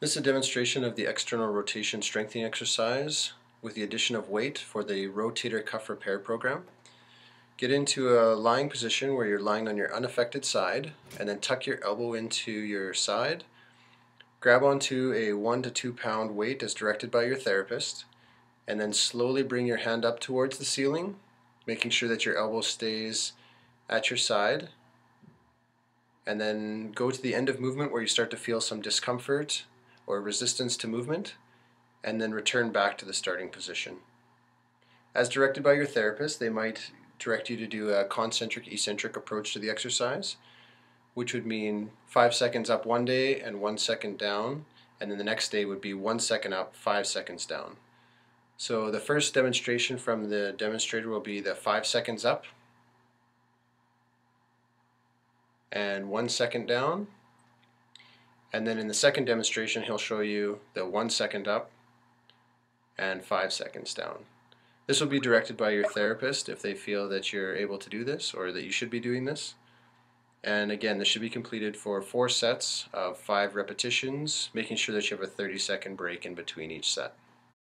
This is a demonstration of the external rotation strengthening exercise with the addition of weight for the rotator cuff repair program. Get into a lying position where you're lying on your unaffected side and then tuck your elbow into your side. Grab onto a 1 to 2 pound weight as directed by your therapist and then slowly bring your hand up towards the ceiling making sure that your elbow stays at your side and then go to the end of movement where you start to feel some discomfort or resistance to movement, and then return back to the starting position. As directed by your therapist, they might direct you to do a concentric eccentric approach to the exercise, which would mean five seconds up one day and one second down, and then the next day would be one second up, five seconds down. So the first demonstration from the demonstrator will be the five seconds up and one second down and then in the second demonstration, he'll show you the one second up and five seconds down. This will be directed by your therapist if they feel that you're able to do this or that you should be doing this. And again, this should be completed for four sets of five repetitions, making sure that you have a 30 second break in between each set.